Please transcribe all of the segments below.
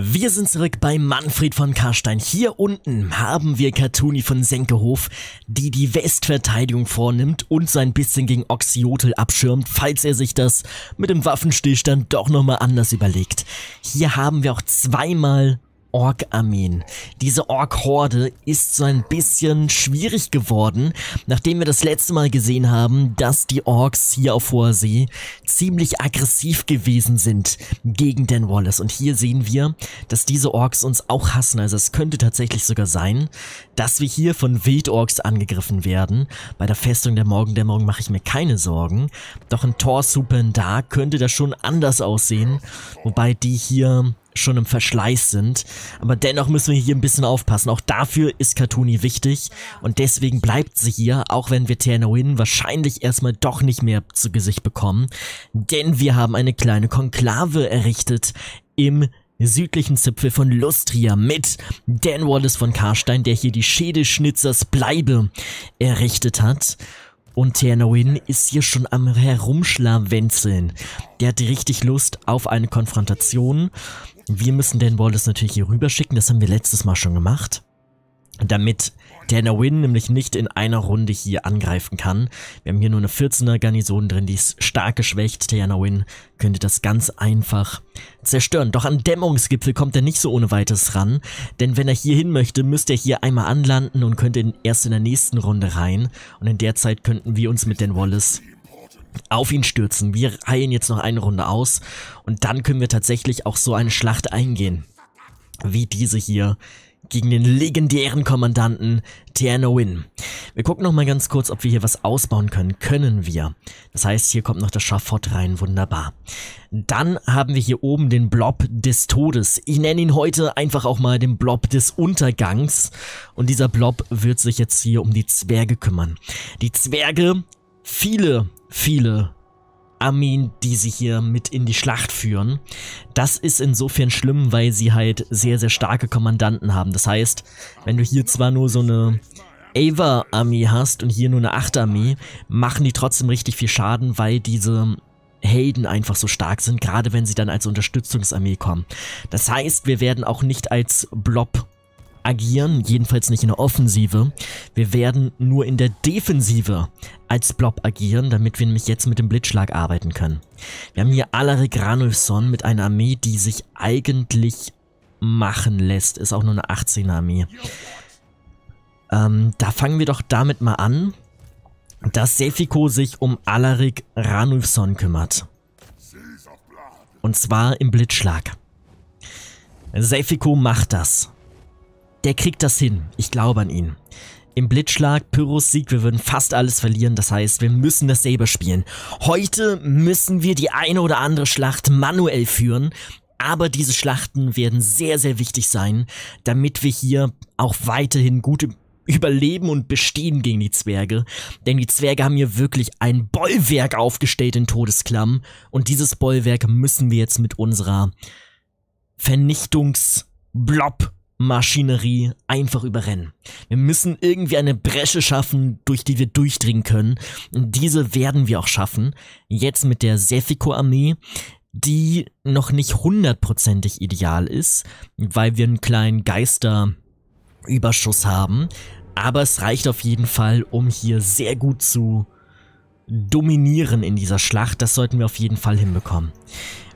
Wir sind zurück bei Manfred von Karstein. Hier unten haben wir Katuni von Senkehof, die die Westverteidigung vornimmt und sein bisschen gegen Oxiotl abschirmt, falls er sich das mit dem Waffenstillstand doch nochmal anders überlegt. Hier haben wir auch zweimal Ork-Armeen. Diese Ork-Horde ist so ein bisschen schwierig geworden, nachdem wir das letzte Mal gesehen haben, dass die Orks hier auf hoher See ziemlich aggressiv gewesen sind gegen Dan Wallace. Und hier sehen wir, dass diese Orks uns auch hassen. Also es könnte tatsächlich sogar sein, dass wir hier von Wildorks angegriffen werden. Bei der Festung der Morgendämmerung mache ich mir keine Sorgen. Doch in Thor Super da könnte das schon anders aussehen. Wobei die hier schon im Verschleiß sind. Aber dennoch müssen wir hier ein bisschen aufpassen. Auch dafür ist Katuni wichtig und deswegen bleibt sie hier, auch wenn wir Ternowin wahrscheinlich erstmal doch nicht mehr zu Gesicht bekommen. Denn wir haben eine kleine Konklave errichtet im südlichen Zipfel von Lustria mit Dan Wallace von Karstein, der hier die Schädelschnitzers Bleibe errichtet hat. Und Ternowin ist hier schon am Herumschlawenzeln. Der hat richtig Lust auf eine Konfrontation. Wir müssen Dan Wallace natürlich hier rüberschicken, das haben wir letztes Mal schon gemacht. Damit Dana Win nämlich nicht in einer Runde hier angreifen kann. Wir haben hier nur eine 14er Garnison drin, die ist stark geschwächt. Diana Win könnte das ganz einfach zerstören. Doch an Dämmerungsgipfel kommt er nicht so ohne weiteres ran, denn wenn er hier hin möchte, müsste er hier einmal anlanden und könnte erst in der nächsten Runde rein. Und in der Zeit könnten wir uns mit Dan Wallace auf ihn stürzen. Wir heilen jetzt noch eine Runde aus und dann können wir tatsächlich auch so eine Schlacht eingehen, wie diese hier gegen den legendären Kommandanten Win. Wir gucken noch mal ganz kurz, ob wir hier was ausbauen können. Können wir. Das heißt, hier kommt noch das Schafott rein. Wunderbar. Dann haben wir hier oben den Blob des Todes. Ich nenne ihn heute einfach auch mal den Blob des Untergangs. Und dieser Blob wird sich jetzt hier um die Zwerge kümmern. Die Zwerge, viele viele Armeen, die sie hier mit in die Schlacht führen. Das ist insofern schlimm, weil sie halt sehr, sehr starke Kommandanten haben. Das heißt, wenn du hier zwar nur so eine Ava-Armee hast und hier nur eine 8-Armee, machen die trotzdem richtig viel Schaden, weil diese Helden einfach so stark sind, gerade wenn sie dann als Unterstützungsarmee kommen. Das heißt, wir werden auch nicht als Blob agieren, jedenfalls nicht in der Offensive. Wir werden nur in der Defensive als Blob agieren, damit wir nämlich jetzt mit dem Blitzschlag arbeiten können. Wir haben hier Alaric Ranulfsson mit einer Armee, die sich eigentlich machen lässt. Ist auch nur eine 18er Armee. Ähm, da fangen wir doch damit mal an, dass Sefiko sich um Alaric Ranulfsson kümmert. Und zwar im Blitzschlag. Sefiko macht das. Der kriegt das hin. Ich glaube an ihn. Im Blitzschlag, Pyrrhus Sieg, wir würden fast alles verlieren. Das heißt, wir müssen das selber spielen. Heute müssen wir die eine oder andere Schlacht manuell führen. Aber diese Schlachten werden sehr, sehr wichtig sein, damit wir hier auch weiterhin gute überleben und bestehen gegen die Zwerge. Denn die Zwerge haben hier wirklich ein Bollwerk aufgestellt in Todesklamm. Und dieses Bollwerk müssen wir jetzt mit unserer Vernichtungsblob Maschinerie einfach überrennen. Wir müssen irgendwie eine Bresche schaffen, durch die wir durchdringen können. Und diese werden wir auch schaffen. Jetzt mit der Sefiko-Armee, die noch nicht hundertprozentig ideal ist, weil wir einen kleinen Geisterüberschuss haben. Aber es reicht auf jeden Fall, um hier sehr gut zu dominieren in dieser Schlacht. Das sollten wir auf jeden Fall hinbekommen.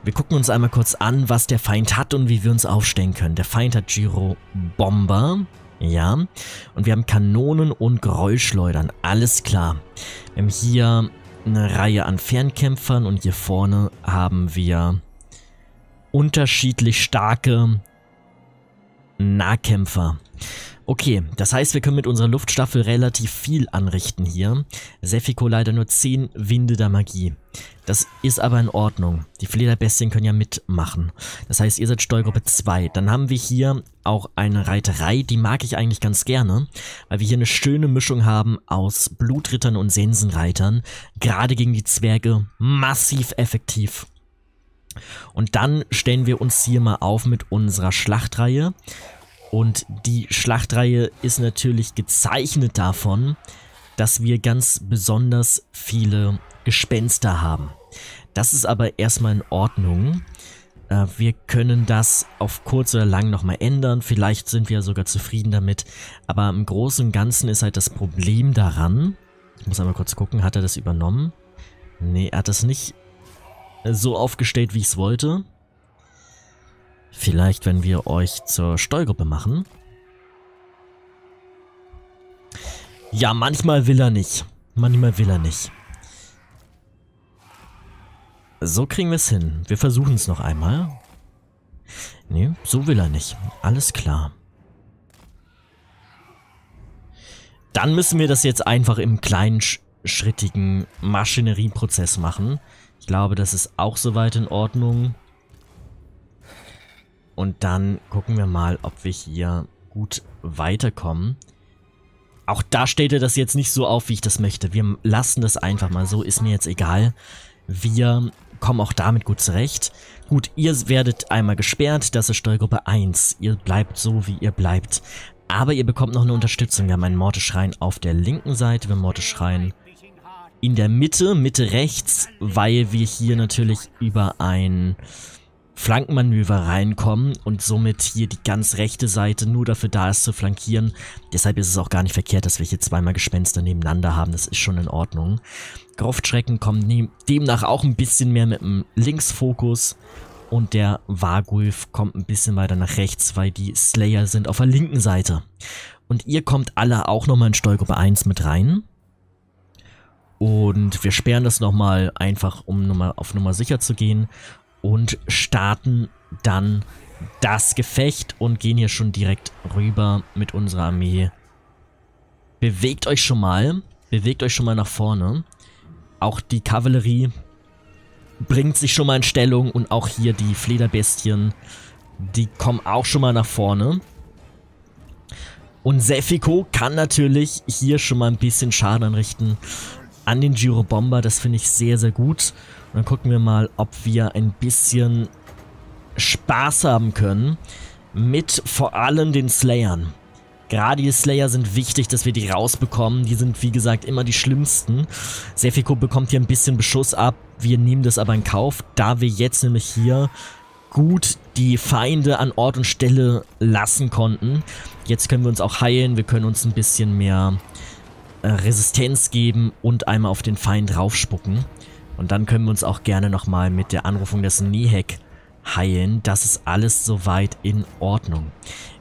Wir gucken uns einmal kurz an, was der Feind hat und wie wir uns aufstellen können. Der Feind hat Giro Bomber. Ja. Und wir haben Kanonen und Gräuschleudern. Alles klar. Wir haben hier eine Reihe an Fernkämpfern und hier vorne haben wir unterschiedlich starke Nahkämpfer. Okay, das heißt, wir können mit unserer Luftstaffel relativ viel anrichten hier. Sefiko leider nur 10 Winde der Magie. Das ist aber in Ordnung. Die Flederbestien können ja mitmachen. Das heißt, ihr seid Steuergruppe 2. Dann haben wir hier auch eine Reiterei, die mag ich eigentlich ganz gerne, weil wir hier eine schöne Mischung haben aus Blutrittern und Sensenreitern. Gerade gegen die Zwerge massiv effektiv. Und dann stellen wir uns hier mal auf mit unserer Schlachtreihe. Und die Schlachtreihe ist natürlich gezeichnet davon, dass wir ganz besonders viele Gespenster haben. Das ist aber erstmal in Ordnung. Äh, wir können das auf kurz oder lang nochmal ändern. Vielleicht sind wir sogar zufrieden damit. Aber im Großen und Ganzen ist halt das Problem daran. Ich muss einmal kurz gucken, hat er das übernommen? Nee, er hat das nicht so aufgestellt, wie ich es wollte. Vielleicht, wenn wir euch zur Steuergruppe machen. Ja, manchmal will er nicht. Manchmal will er nicht. So kriegen wir es hin. Wir versuchen es noch einmal. Nee, so will er nicht. Alles klar. Dann müssen wir das jetzt einfach im kleinen, schrittigen Maschinerieprozess machen. Ich glaube, das ist auch soweit in Ordnung. Und dann gucken wir mal, ob wir hier gut weiterkommen. Auch da stellt er das jetzt nicht so auf, wie ich das möchte. Wir lassen das einfach mal so, ist mir jetzt egal. Wir kommen auch damit gut zurecht. Gut, ihr werdet einmal gesperrt, das ist Steuergruppe 1. Ihr bleibt so, wie ihr bleibt. Aber ihr bekommt noch eine Unterstützung. Wir haben einen Morteschrein auf der linken Seite, wir haben Morteschrein in der Mitte, Mitte rechts, weil wir hier natürlich über ein Flankenmanöver reinkommen und somit hier die ganz rechte Seite nur dafür da ist zu flankieren. Deshalb ist es auch gar nicht verkehrt, dass wir hier zweimal Gespenster nebeneinander haben. Das ist schon in Ordnung. Groftschrecken kommen demnach auch ein bisschen mehr mit dem Linksfokus. Und der Wargulf kommt ein bisschen weiter nach rechts, weil die Slayer sind auf der linken Seite. Und ihr kommt alle auch nochmal in Steuergruppe 1 mit rein. Und wir sperren das nochmal einfach, um auf Nummer sicher zu gehen und starten dann das Gefecht und gehen hier schon direkt rüber mit unserer Armee. Bewegt euch schon mal, bewegt euch schon mal nach vorne. Auch die Kavallerie bringt sich schon mal in Stellung und auch hier die Flederbestien, die kommen auch schon mal nach vorne. Und Sefiko kann natürlich hier schon mal ein bisschen Schaden anrichten an den Giro Bomber. Das finde ich sehr, sehr gut. Dann gucken wir mal, ob wir ein bisschen Spaß haben können mit vor allem den Slayern. Gerade die Slayer sind wichtig, dass wir die rausbekommen. Die sind, wie gesagt, immer die schlimmsten. Sefiko bekommt hier ein bisschen Beschuss ab. Wir nehmen das aber in Kauf, da wir jetzt nämlich hier gut die Feinde an Ort und Stelle lassen konnten. Jetzt können wir uns auch heilen. Wir können uns ein bisschen mehr äh, Resistenz geben und einmal auf den Feind raufspucken. Und dann können wir uns auch gerne nochmal mit der Anrufung des Nihek heilen. Das ist alles soweit in Ordnung.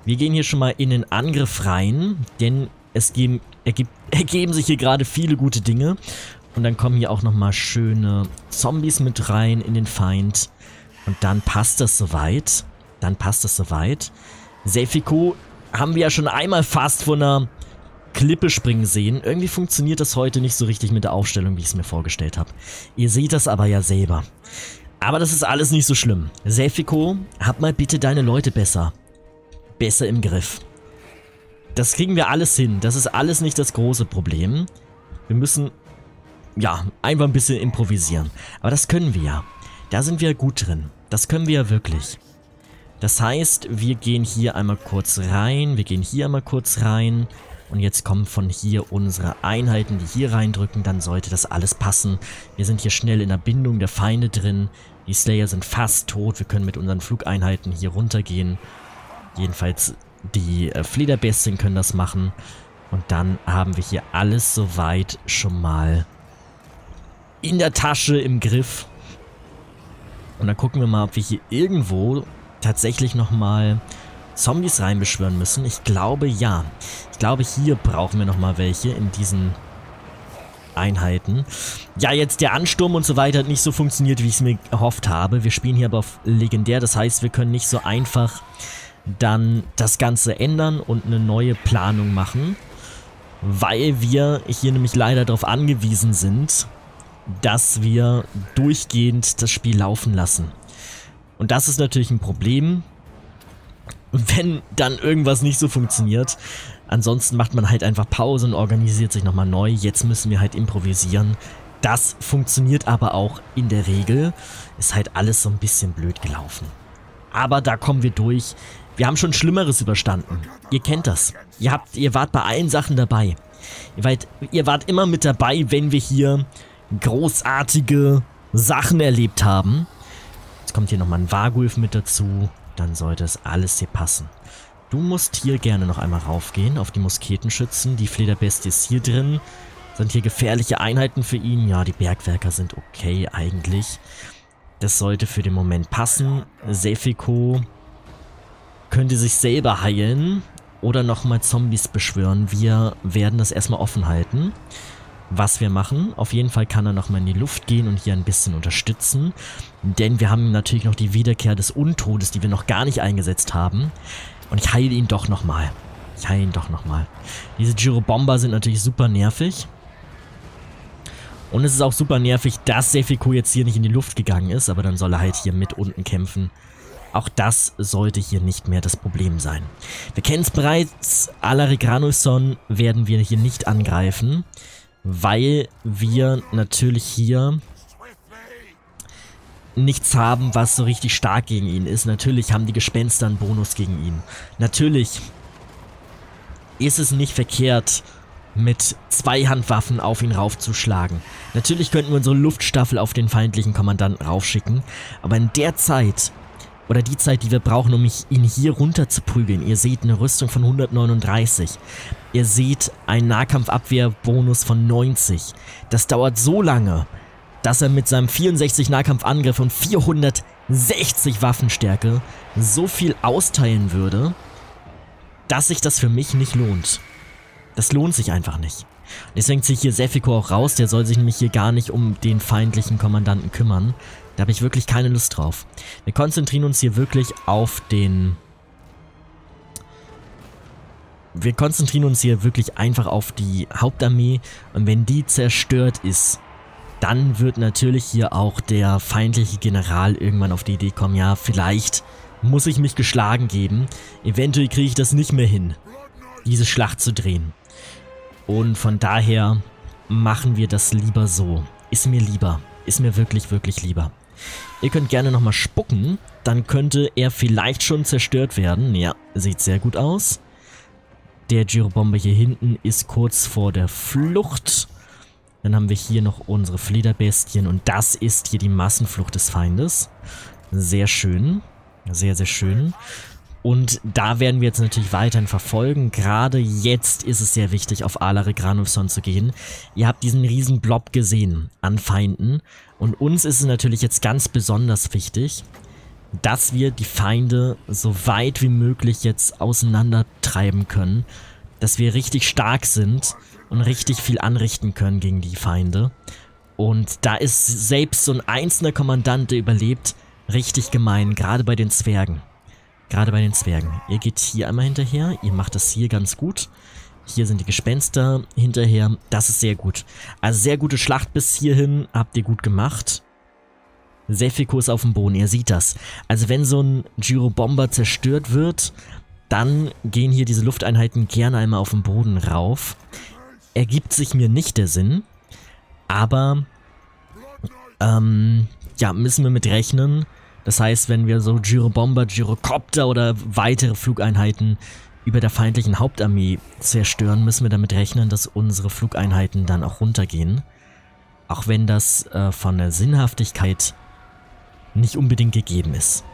Wir gehen hier schon mal in den Angriff rein, denn es geben, ergibt, ergeben sich hier gerade viele gute Dinge. Und dann kommen hier auch nochmal schöne Zombies mit rein in den Feind. Und dann passt das soweit. Dann passt das soweit. Sefiko haben wir ja schon einmal fast von einer Klippe springen sehen. Irgendwie funktioniert das heute nicht so richtig mit der Aufstellung, wie ich es mir vorgestellt habe. Ihr seht das aber ja selber. Aber das ist alles nicht so schlimm. Sefiko, hab mal bitte deine Leute besser. Besser im Griff. Das kriegen wir alles hin. Das ist alles nicht das große Problem. Wir müssen, ja, einfach ein bisschen improvisieren. Aber das können wir ja. Da sind wir gut drin. Das können wir ja wirklich. Das heißt, wir gehen hier einmal kurz rein. Wir gehen hier einmal kurz rein. Und jetzt kommen von hier unsere Einheiten, die hier reindrücken, dann sollte das alles passen. Wir sind hier schnell in der Bindung der Feinde drin. Die Slayer sind fast tot. Wir können mit unseren Flugeinheiten hier runtergehen. Jedenfalls die äh, Flederbestien können das machen. Und dann haben wir hier alles soweit schon mal in der Tasche, im Griff. Und dann gucken wir mal, ob wir hier irgendwo tatsächlich nochmal Zombies reinbeschwören müssen? Ich glaube ja. Ich glaube hier brauchen wir nochmal welche in diesen Einheiten. Ja, jetzt der Ansturm und so weiter hat nicht so funktioniert, wie ich es mir erhofft habe. Wir spielen hier aber auf legendär, das heißt, wir können nicht so einfach dann das Ganze ändern und eine neue Planung machen, weil wir hier nämlich leider darauf angewiesen sind, dass wir durchgehend das Spiel laufen lassen. Und das ist natürlich ein Problem, wenn dann irgendwas nicht so funktioniert. Ansonsten macht man halt einfach Pause und organisiert sich nochmal neu. Jetzt müssen wir halt improvisieren. Das funktioniert aber auch in der Regel. Ist halt alles so ein bisschen blöd gelaufen. Aber da kommen wir durch. Wir haben schon Schlimmeres überstanden. Ihr kennt das. Ihr, habt, ihr wart bei allen Sachen dabei. Ihr wart, ihr wart immer mit dabei, wenn wir hier großartige Sachen erlebt haben. Jetzt kommt hier nochmal ein Vargulf mit dazu. Dann sollte es alles hier passen. Du musst hier gerne noch einmal raufgehen auf die Musketenschützen. Die Flederbestie ist hier drin. Sind hier gefährliche Einheiten für ihn? Ja, die Bergwerker sind okay eigentlich. Das sollte für den Moment passen. Sefiko könnte sich selber heilen oder nochmal Zombies beschwören. Wir werden das erstmal offen halten, was wir machen. Auf jeden Fall kann er nochmal in die Luft gehen und hier ein bisschen unterstützen. Denn wir haben natürlich noch die Wiederkehr des Untodes, die wir noch gar nicht eingesetzt haben. Und ich heile ihn doch nochmal. Ich heile ihn doch nochmal. Diese Giro-Bomber sind natürlich super nervig. Und es ist auch super nervig, dass Sefiko jetzt hier nicht in die Luft gegangen ist, aber dann soll er halt hier mit unten kämpfen. Auch das sollte hier nicht mehr das Problem sein. Wir kennen es bereits, Alaric Ranulson werden wir hier nicht angreifen, weil wir natürlich hier nichts haben, was so richtig stark gegen ihn ist. Natürlich haben die Gespenster einen Bonus gegen ihn. Natürlich ist es nicht verkehrt, mit zwei Handwaffen auf ihn raufzuschlagen. Natürlich könnten wir unsere Luftstaffel auf den feindlichen Kommandanten raufschicken, aber in der Zeit, oder die Zeit, die wir brauchen, um ihn hier runter zu prügeln, ihr seht eine Rüstung von 139, ihr seht einen Nahkampfabwehrbonus von 90, das dauert so lange, dass er mit seinem 64 Nahkampfangriff und 460 Waffenstärke so viel austeilen würde, dass sich das für mich nicht lohnt. Das lohnt sich einfach nicht. Deswegen ziehe ich hier Sefiko auch raus, der soll sich nämlich hier gar nicht um den feindlichen Kommandanten kümmern. Da habe ich wirklich keine Lust drauf. Wir konzentrieren uns hier wirklich auf den... Wir konzentrieren uns hier wirklich einfach auf die Hauptarmee und wenn die zerstört ist, dann wird natürlich hier auch der feindliche General irgendwann auf die Idee kommen, ja, vielleicht muss ich mich geschlagen geben. Eventuell kriege ich das nicht mehr hin, diese Schlacht zu drehen. Und von daher machen wir das lieber so. Ist mir lieber. Ist mir wirklich, wirklich lieber. Ihr könnt gerne nochmal spucken. Dann könnte er vielleicht schon zerstört werden. Ja, sieht sehr gut aus. Der Gyrobomber hier hinten ist kurz vor der Flucht. Dann haben wir hier noch unsere Flederbestien und das ist hier die Massenflucht des Feindes. Sehr schön. Sehr, sehr schön. Und da werden wir jetzt natürlich weiterhin verfolgen. Gerade jetzt ist es sehr wichtig, auf Alare Granulfson zu gehen. Ihr habt diesen riesen Blob gesehen an Feinden. Und uns ist es natürlich jetzt ganz besonders wichtig, dass wir die Feinde so weit wie möglich jetzt auseinandertreiben können. Dass wir richtig stark sind und richtig viel anrichten können gegen die Feinde. Und da ist selbst so ein einzelner Kommandant, der überlebt, richtig gemein, gerade bei den Zwergen. Gerade bei den Zwergen. Ihr geht hier einmal hinterher. Ihr macht das hier ganz gut. Hier sind die Gespenster hinterher. Das ist sehr gut. Also sehr gute Schlacht bis hierhin. Habt ihr gut gemacht. Sefiko ist auf dem Boden. Ihr seht das. Also wenn so ein Giro-Bomber zerstört wird, dann gehen hier diese Lufteinheiten gerne einmal auf den Boden rauf. Ergibt sich mir nicht der Sinn. Aber, ähm, ja, müssen wir mit rechnen, das heißt, wenn wir so Gyrobomber, Gyrocopter oder weitere Flugeinheiten über der feindlichen Hauptarmee zerstören, müssen wir damit rechnen, dass unsere Flugeinheiten dann auch runtergehen. Auch wenn das äh, von der Sinnhaftigkeit nicht unbedingt gegeben ist.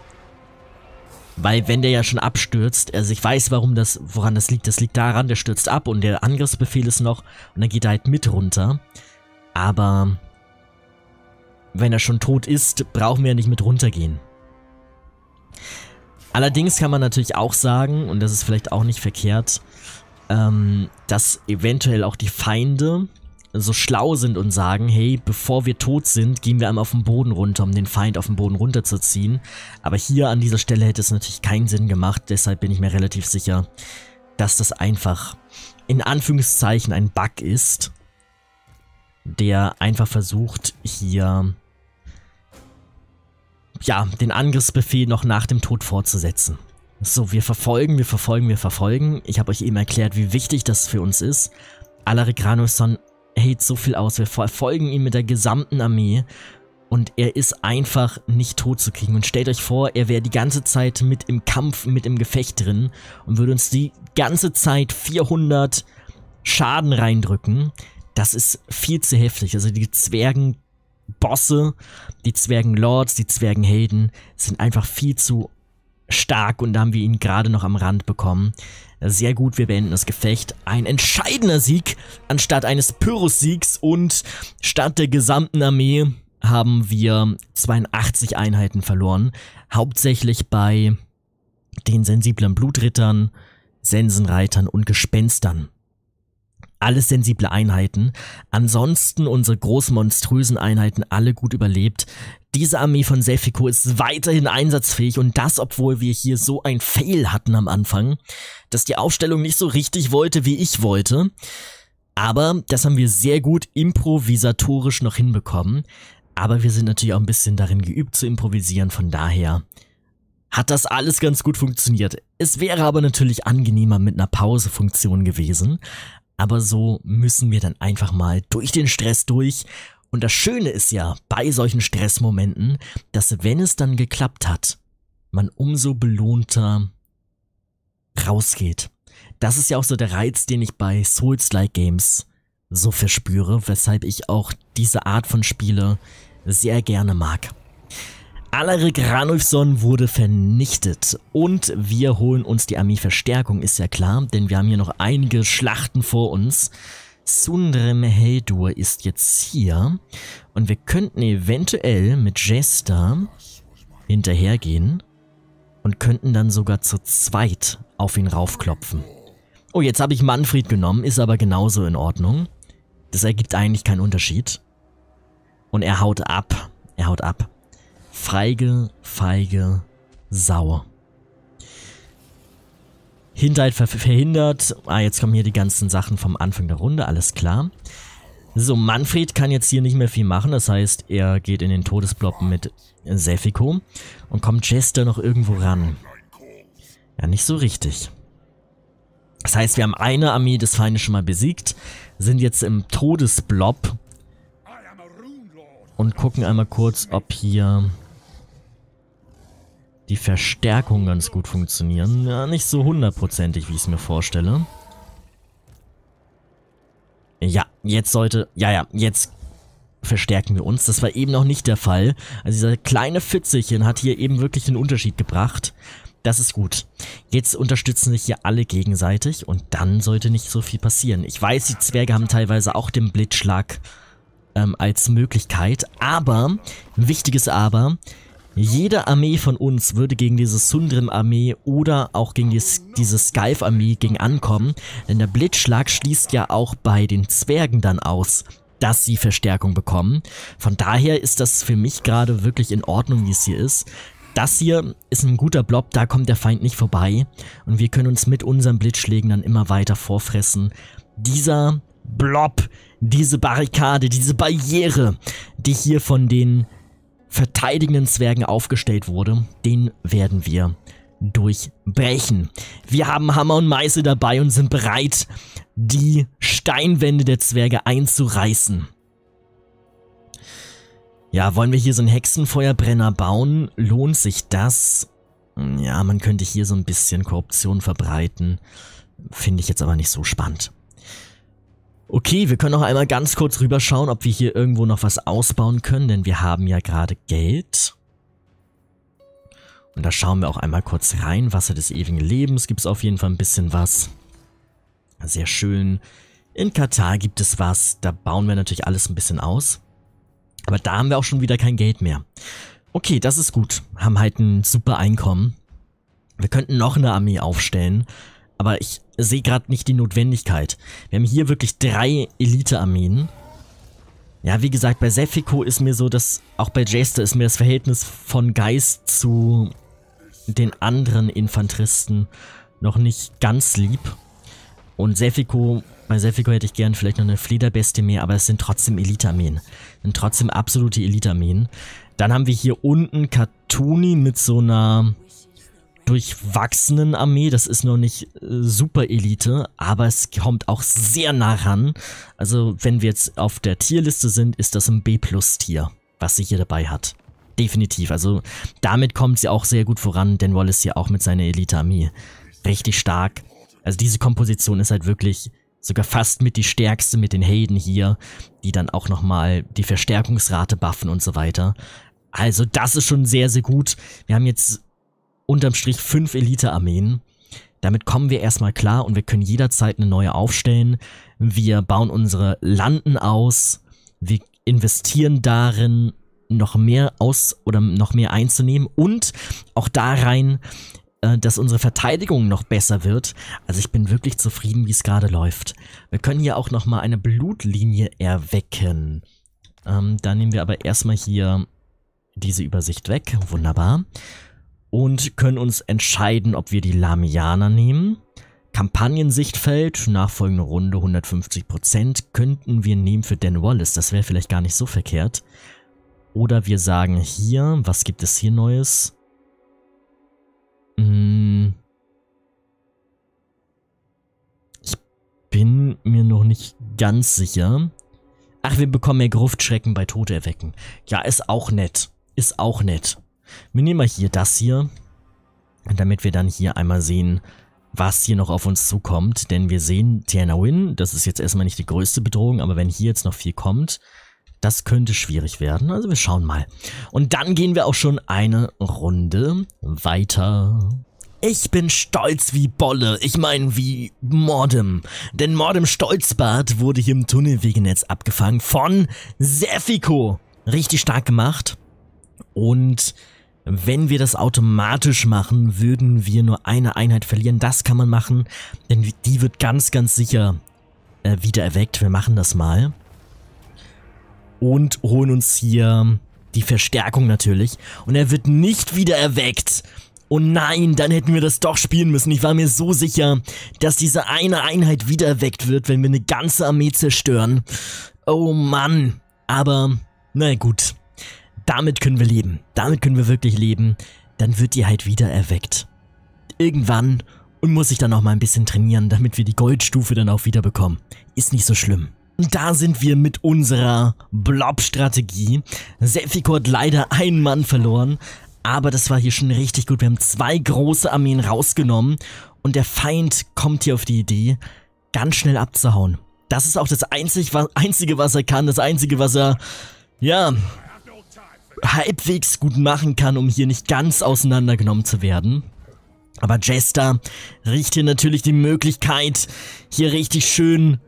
Weil wenn der ja schon abstürzt, also ich weiß, warum das, woran das liegt. Das liegt daran, der stürzt ab und der Angriffsbefehl ist noch und dann geht er halt mit runter. Aber wenn er schon tot ist, brauchen wir ja nicht mit runtergehen. Allerdings kann man natürlich auch sagen, und das ist vielleicht auch nicht verkehrt, ähm, dass eventuell auch die Feinde so schlau sind und sagen, hey, bevor wir tot sind, gehen wir einmal auf den Boden runter, um den Feind auf den Boden runterzuziehen. Aber hier an dieser Stelle hätte es natürlich keinen Sinn gemacht, deshalb bin ich mir relativ sicher, dass das einfach in Anführungszeichen ein Bug ist, der einfach versucht, hier ja, den Angriffsbefehl noch nach dem Tod fortzusetzen. So, wir verfolgen, wir verfolgen, wir verfolgen. Ich habe euch eben erklärt, wie wichtig das für uns ist. Alaric Ranulfson hält so viel aus. Wir verfolgen ihn mit der gesamten Armee und er ist einfach nicht tot zu kriegen. Und stellt euch vor, er wäre die ganze Zeit mit im Kampf, mit im Gefecht drin und würde uns die ganze Zeit 400 Schaden reindrücken. Das ist viel zu heftig. Also die Zwergen Zwergenbosse, die Zwergenlords, die Zwergenhelden sind einfach viel zu stark und da haben wir ihn gerade noch am Rand bekommen. Sehr gut, wir beenden das Gefecht. Ein entscheidender Sieg anstatt eines Pyrrhus-Siegs und statt der gesamten Armee haben wir 82 Einheiten verloren. Hauptsächlich bei den sensiblen Blutrittern, Sensenreitern und Gespenstern. Alles sensible Einheiten. Ansonsten unsere großen monströsen Einheiten alle gut überlebt. Diese Armee von Sefiko ist weiterhin einsatzfähig und das, obwohl wir hier so ein Fail hatten am Anfang, dass die Aufstellung nicht so richtig wollte, wie ich wollte. Aber das haben wir sehr gut improvisatorisch noch hinbekommen. Aber wir sind natürlich auch ein bisschen darin geübt zu improvisieren, von daher hat das alles ganz gut funktioniert. Es wäre aber natürlich angenehmer mit einer Pausefunktion gewesen. Aber so müssen wir dann einfach mal durch den Stress durch. Und das Schöne ist ja bei solchen Stressmomenten, dass wenn es dann geklappt hat, man umso belohnter rausgeht. Das ist ja auch so der Reiz, den ich bei Souls-like Games so verspüre, weshalb ich auch diese Art von Spiele sehr gerne mag. Alaric Ranulfsson wurde vernichtet und wir holen uns die Armeeverstärkung, ist ja klar, denn wir haben hier noch einige Schlachten vor uns. Sundre Meheldur ist jetzt hier und wir könnten eventuell mit Jester hinterhergehen und könnten dann sogar zu zweit auf ihn raufklopfen. Oh, jetzt habe ich Manfred genommen, ist aber genauso in Ordnung. Das ergibt eigentlich keinen Unterschied. Und er haut ab. Er haut ab. Feige, feige, sauer. Hinterhalt ver verhindert. Ah, jetzt kommen hier die ganzen Sachen vom Anfang der Runde, alles klar. So, Manfred kann jetzt hier nicht mehr viel machen, das heißt, er geht in den Todesblock mit Sefiko und kommt Jester noch irgendwo ran. Ja, nicht so richtig. Das heißt, wir haben eine Armee des Feindes schon mal besiegt, sind jetzt im Todesblob und gucken einmal kurz, ob hier die Verstärkungen ganz gut funktionieren. Ja, nicht so hundertprozentig, wie ich es mir vorstelle. Ja, jetzt sollte... Ja, ja, jetzt verstärken wir uns. Das war eben noch nicht der Fall. Also dieser kleine Fitzelchen hat hier eben wirklich den Unterschied gebracht. Das ist gut. Jetzt unterstützen sich hier alle gegenseitig und dann sollte nicht so viel passieren. Ich weiß, die Zwerge haben teilweise auch den Blitzschlag ähm, als Möglichkeit, aber, wichtiges Aber, jede Armee von uns würde gegen diese Sundrim-Armee oder auch gegen die, diese Skype-Armee gegen ankommen, denn der Blitzschlag schließt ja auch bei den Zwergen dann aus, dass sie Verstärkung bekommen. Von daher ist das für mich gerade wirklich in Ordnung, wie es hier ist. Das hier ist ein guter Blob, da kommt der Feind nicht vorbei und wir können uns mit unseren Blitzschlägen dann immer weiter vorfressen. Dieser Blob, diese Barrikade, diese Barriere, die hier von den verteidigenden Zwergen aufgestellt wurde, den werden wir durchbrechen. Wir haben Hammer und Meißel dabei und sind bereit, die Steinwände der Zwerge einzureißen. Ja, wollen wir hier so einen Hexenfeuerbrenner bauen? Lohnt sich das? Ja, man könnte hier so ein bisschen Korruption verbreiten. Finde ich jetzt aber nicht so spannend. Okay, wir können noch einmal ganz kurz rüberschauen, ob wir hier irgendwo noch was ausbauen können, denn wir haben ja gerade Geld. Und da schauen wir auch einmal kurz rein. Wasser des ewigen Lebens gibt es auf jeden Fall ein bisschen was. Sehr schön. In Katar gibt es was. Da bauen wir natürlich alles ein bisschen aus. Aber da haben wir auch schon wieder kein Geld mehr. Okay, das ist gut. Haben halt ein super Einkommen. Wir könnten noch eine Armee aufstellen. Aber ich sehe gerade nicht die Notwendigkeit. Wir haben hier wirklich drei Elite-Armeen. Ja, wie gesagt, bei Sefiko ist mir so, dass auch bei Jester ist mir das Verhältnis von Geist zu den anderen Infanteristen noch nicht ganz lieb. Und Sefiko, bei Sefiko hätte ich gern vielleicht noch eine Flederbestie mehr, aber es sind trotzdem Elite-Armeen. Sind trotzdem absolute Elite-Armeen. Dann haben wir hier unten Katuni mit so einer durchwachsenen Armee. Das ist noch nicht äh, super Elite, aber es kommt auch sehr nah ran. Also wenn wir jetzt auf der Tierliste sind, ist das ein B-Plus-Tier, was sie hier dabei hat. Definitiv. Also damit kommt sie auch sehr gut voran, denn Wallace hier auch mit seiner Elite-Armee richtig stark. Also diese Komposition ist halt wirklich sogar fast mit die stärkste mit den Helden hier, die dann auch nochmal die Verstärkungsrate buffen und so weiter. Also das ist schon sehr, sehr gut. Wir haben jetzt unterm Strich fünf Elite-Armeen. Damit kommen wir erstmal klar und wir können jederzeit eine neue aufstellen. Wir bauen unsere Landen aus. Wir investieren darin, noch mehr aus oder noch mehr einzunehmen und auch da rein, äh, dass unsere Verteidigung noch besser wird. Also ich bin wirklich zufrieden, wie es gerade läuft. Wir können hier auch nochmal eine Blutlinie erwecken. Ähm, da nehmen wir aber erstmal hier diese Übersicht weg. Wunderbar. Und können uns entscheiden, ob wir die Lamianer nehmen. Kampagnensichtfeld, nachfolgende Runde 150% könnten wir nehmen für Dan Wallace. Das wäre vielleicht gar nicht so verkehrt. Oder wir sagen hier, was gibt es hier Neues? Hm. Ich bin mir noch nicht ganz sicher. Ach, wir bekommen mehr Gruftschrecken bei Tote erwecken. Ja, ist auch nett. Ist auch nett. Wir nehmen mal hier das hier. Damit wir dann hier einmal sehen, was hier noch auf uns zukommt. Denn wir sehen Tiana Win, das ist jetzt erstmal nicht die größte Bedrohung, aber wenn hier jetzt noch viel kommt, das könnte schwierig werden. Also wir schauen mal. Und dann gehen wir auch schon eine Runde weiter. Ich bin stolz wie Bolle, ich meine wie Mordem. Denn Mordem Stolzbart wurde hier im Tunnelwegenetz abgefangen von Sefiko. Richtig stark gemacht. Und wenn wir das automatisch machen, würden wir nur eine Einheit verlieren. Das kann man machen, denn die wird ganz, ganz sicher äh, wieder erweckt. Wir machen das mal und holen uns hier die Verstärkung natürlich. Und er wird nicht wieder erweckt. Oh nein, dann hätten wir das doch spielen müssen. Ich war mir so sicher, dass diese eine Einheit wieder erweckt wird, wenn wir eine ganze Armee zerstören. Oh Mann. Aber, na gut. Damit können wir leben. Damit können wir wirklich leben. Dann wird die halt wieder erweckt. Irgendwann und muss ich dann auch mal ein bisschen trainieren, damit wir die Goldstufe dann auch wieder bekommen. Ist nicht so schlimm. Und da sind wir mit unserer Blob-Strategie. Sefiko hat leider einen Mann verloren, aber das war hier schon richtig gut. Wir haben zwei große Armeen rausgenommen und der Feind kommt hier auf die Idee, ganz schnell abzuhauen. Das ist auch das einzig, Einzige, was er kann, das Einzige, was er, ja, halbwegs gut machen kann, um hier nicht ganz auseinandergenommen zu werden. Aber Jester riecht hier natürlich die Möglichkeit, hier richtig schön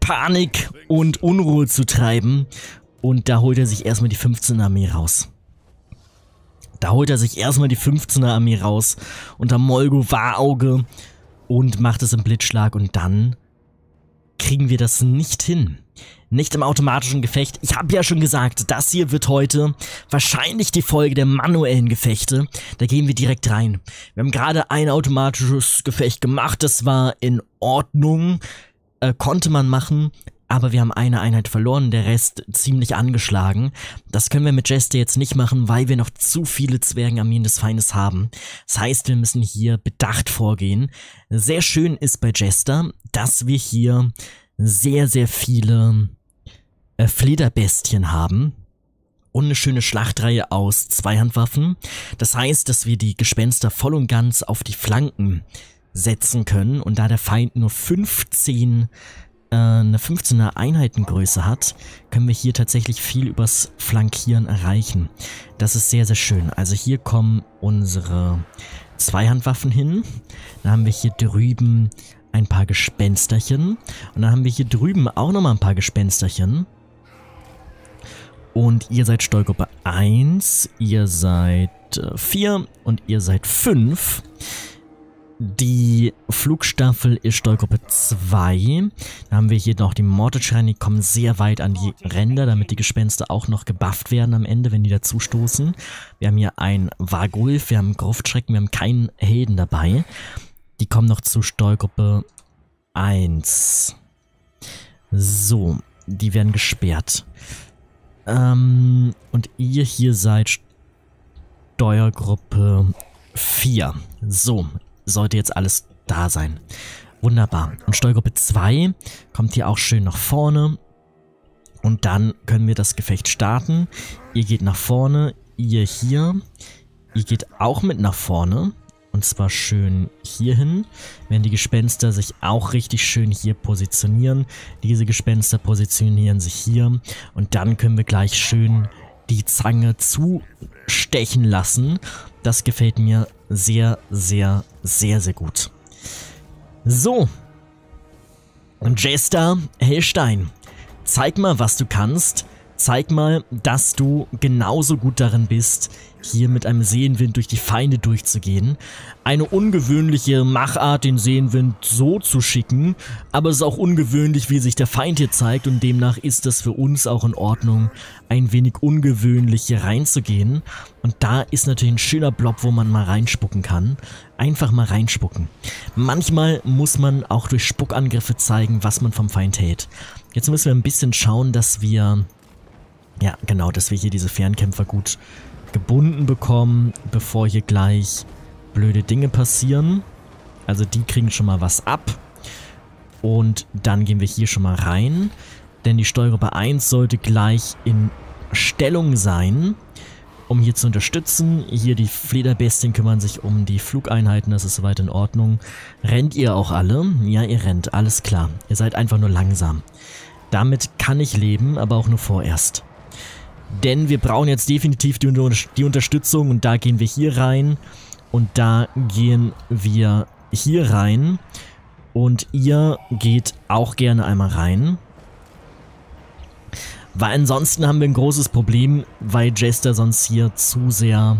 Panik und Unruhe zu treiben. Und da holt er sich erstmal die 15er Armee raus. Da holt er sich erstmal die 15er Armee raus unter Molgo Warauge und macht es im Blitzschlag und dann kriegen wir das nicht hin. Nicht im automatischen Gefecht. Ich habe ja schon gesagt, das hier wird heute wahrscheinlich die Folge der manuellen Gefechte. Da gehen wir direkt rein. Wir haben gerade ein automatisches Gefecht gemacht. Das war in Ordnung äh, konnte man machen, aber wir haben eine Einheit verloren, der Rest ziemlich angeschlagen. Das können wir mit Jester jetzt nicht machen, weil wir noch zu viele Zwergenarmeen des Feindes haben. Das heißt, wir müssen hier bedacht vorgehen. Sehr schön ist bei Jester, dass wir hier sehr, sehr viele äh, Flederbestien haben und eine schöne Schlachtreihe aus Zweihandwaffen. Das heißt, dass wir die Gespenster voll und ganz auf die Flanken setzen können. Und da der Feind nur 15 äh, eine 15er Einheitengröße hat, können wir hier tatsächlich viel übers Flankieren erreichen. Das ist sehr, sehr schön. Also hier kommen unsere Zweihandwaffen hin. Dann haben wir hier drüben ein paar Gespensterchen. Und dann haben wir hier drüben auch nochmal ein paar Gespensterchen. Und ihr seid Steuergruppe 1, ihr seid 4 äh, und ihr seid 5. Die Flugstaffel ist Steuergruppe 2. Da haben wir hier noch die Mortal die kommen sehr weit an die Ränder, damit die Gespenster auch noch gebufft werden am Ende, wenn die dazustoßen. Wir haben hier ein Vargulf, wir haben Gruftschrecken, wir haben keinen Helden dabei. Die kommen noch zu Steuergruppe 1. So, die werden gesperrt. Ähm, und ihr hier seid Steuergruppe 4. So, sollte jetzt alles da sein. Wunderbar. Und Steuergruppe 2 kommt hier auch schön nach vorne. Und dann können wir das Gefecht starten. Ihr geht nach vorne, ihr hier. Ihr geht auch mit nach vorne. Und zwar schön hierhin. Werden die Gespenster sich auch richtig schön hier positionieren. Diese Gespenster positionieren sich hier. Und dann können wir gleich schön die Zange zustechen lassen. Das gefällt mir sehr, sehr, sehr, sehr gut. So. Jester Hellstein. Zeig mal, was du kannst. Zeig mal, dass du genauso gut darin bist, hier mit einem Seenwind durch die Feinde durchzugehen. Eine ungewöhnliche Machart, den Seenwind so zu schicken, aber es ist auch ungewöhnlich, wie sich der Feind hier zeigt und demnach ist es für uns auch in Ordnung, ein wenig ungewöhnlich hier reinzugehen. Und da ist natürlich ein schöner Blob, wo man mal reinspucken kann. Einfach mal reinspucken. Manchmal muss man auch durch Spuckangriffe zeigen, was man vom Feind hält. Jetzt müssen wir ein bisschen schauen, dass wir... Ja, genau, dass wir hier diese Fernkämpfer gut gebunden bekommen, bevor hier gleich blöde Dinge passieren. Also die kriegen schon mal was ab. Und dann gehen wir hier schon mal rein. Denn die Steuergruppe 1 sollte gleich in Stellung sein, um hier zu unterstützen. Hier die Flederbestien kümmern sich um die Flugeinheiten, das ist soweit in Ordnung. Rennt ihr auch alle? Ja, ihr rennt, alles klar. Ihr seid einfach nur langsam. Damit kann ich leben, aber auch nur vorerst. Denn wir brauchen jetzt definitiv die, die Unterstützung und da gehen wir hier rein. Und da gehen wir hier rein. Und ihr geht auch gerne einmal rein. Weil ansonsten haben wir ein großes Problem, weil Jester sonst hier zu sehr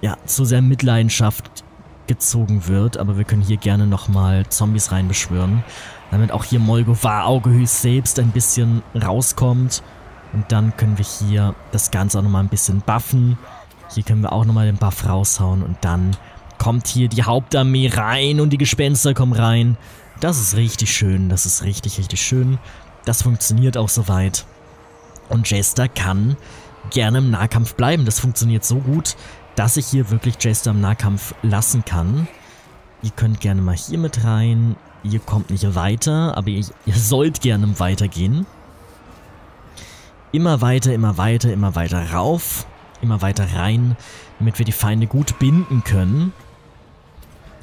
ja, zu sehr Mitleidenschaft gezogen wird, aber wir können hier gerne nochmal Zombies reinbeschwören damit auch hier Molgovar Augehüß selbst ein bisschen rauskommt. Und dann können wir hier das Ganze auch nochmal ein bisschen buffen. Hier können wir auch nochmal den Buff raushauen und dann kommt hier die Hauptarmee rein und die Gespenster kommen rein. Das ist richtig schön, das ist richtig, richtig schön. Das funktioniert auch soweit. Und Jester kann gerne im Nahkampf bleiben. Das funktioniert so gut, dass ich hier wirklich Jester im Nahkampf lassen kann. Ihr könnt gerne mal hier mit rein. Ihr kommt nicht weiter, aber ihr, ihr sollt gerne weitergehen. Immer weiter, immer weiter, immer weiter rauf. Immer weiter rein, damit wir die Feinde gut binden können.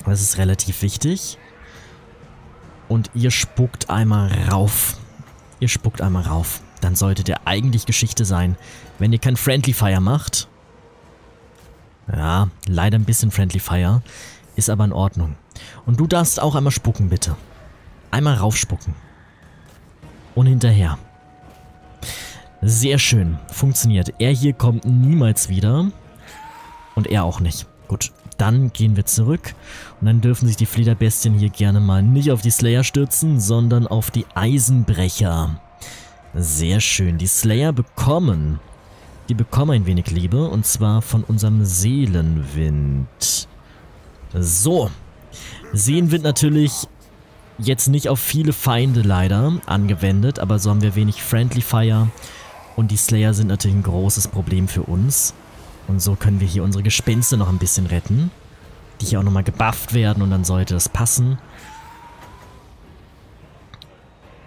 Das ist relativ wichtig. Und ihr spuckt einmal rauf. Ihr spuckt einmal rauf. Dann sollte der eigentlich Geschichte sein. Wenn ihr kein Friendly Fire macht. Ja, leider ein bisschen Friendly Fire. Ist aber in Ordnung. Und du darfst auch einmal spucken, bitte. Einmal raufspucken. Und hinterher. Sehr schön. Funktioniert. Er hier kommt niemals wieder. Und er auch nicht. Gut. Dann gehen wir zurück. Und dann dürfen sich die Flederbestien hier gerne mal nicht auf die Slayer stürzen, sondern auf die Eisenbrecher. Sehr schön. Die Slayer bekommen... Die bekommen ein wenig Liebe. Und zwar von unserem Seelenwind. So. Sehen wird natürlich jetzt nicht auf viele Feinde leider angewendet, aber so haben wir wenig Friendly Fire und die Slayer sind natürlich ein großes Problem für uns. Und so können wir hier unsere Gespenster noch ein bisschen retten, die hier auch nochmal gebufft werden und dann sollte das passen.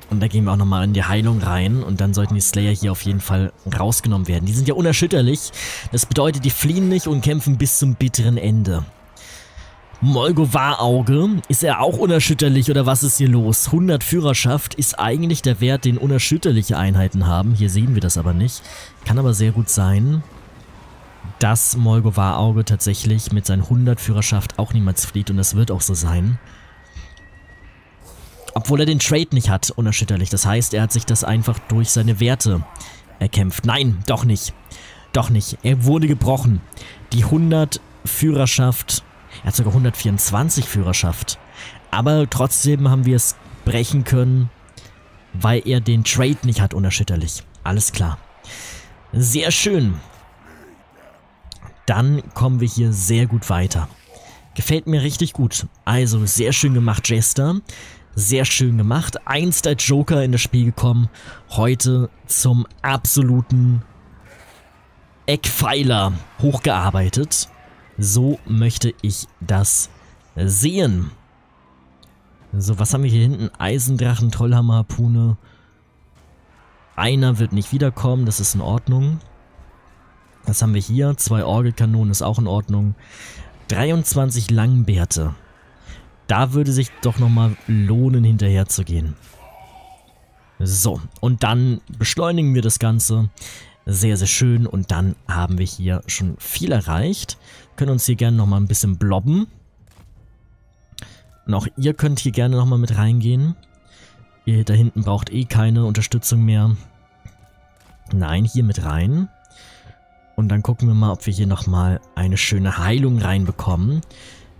Und da gehen wir auch nochmal in die Heilung rein und dann sollten die Slayer hier auf jeden Fall rausgenommen werden. Die sind ja unerschütterlich. Das bedeutet, die fliehen nicht und kämpfen bis zum bitteren Ende. Molgovar-Auge. Ist er auch unerschütterlich oder was ist hier los? 100 Führerschaft ist eigentlich der Wert, den unerschütterliche Einheiten haben. Hier sehen wir das aber nicht. Kann aber sehr gut sein, dass Molgovar-Auge tatsächlich mit seinen 100 Führerschaft auch niemals flieht und das wird auch so sein. Obwohl er den Trade nicht hat, unerschütterlich. Das heißt, er hat sich das einfach durch seine Werte erkämpft. Nein, doch nicht. Doch nicht. Er wurde gebrochen. Die 100 Führerschaft er hat sogar 124 Führerschaft. Aber trotzdem haben wir es brechen können, weil er den Trade nicht hat, unerschütterlich. Alles klar. Sehr schön. Dann kommen wir hier sehr gut weiter. Gefällt mir richtig gut. Also, sehr schön gemacht, Jester. Sehr schön gemacht. Einst als Joker in das Spiel gekommen. Heute zum absoluten Eckpfeiler hochgearbeitet. So möchte ich das sehen. So, was haben wir hier hinten? Eisendrachen, Trollhammer, Harpune. Einer wird nicht wiederkommen, das ist in Ordnung. Was haben wir hier? Zwei Orgelkanonen ist auch in Ordnung. 23 Langbärte. Da würde sich doch nochmal lohnen, hinterher zu gehen. So, und dann beschleunigen wir das Ganze. Sehr, sehr schön. Und dann haben wir hier schon viel erreicht. Können uns hier gerne nochmal ein bisschen blobben. Und auch ihr könnt hier gerne nochmal mit reingehen. Ihr da hinten braucht eh keine Unterstützung mehr. Nein, hier mit rein. Und dann gucken wir mal, ob wir hier nochmal eine schöne Heilung reinbekommen.